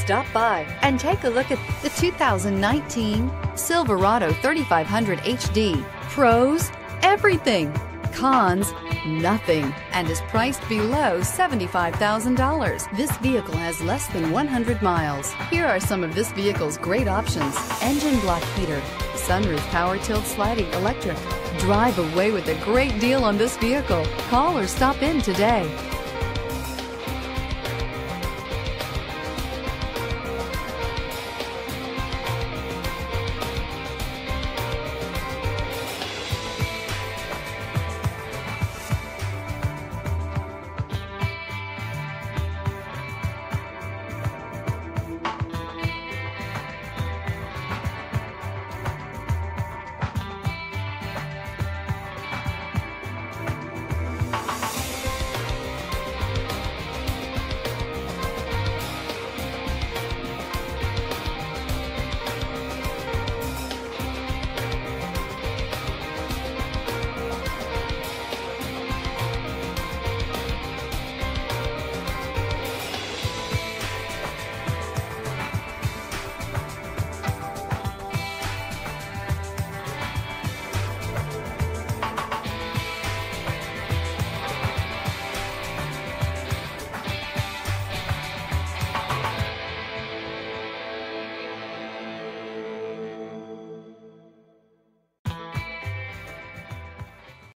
Stop by and take a look at the 2019 Silverado 3500 HD. Pros, everything. Cons, nothing. And is priced below $75,000. This vehicle has less than 100 miles. Here are some of this vehicle's great options. Engine block heater, sunroof power tilt sliding electric. Drive away with a great deal on this vehicle. Call or stop in today.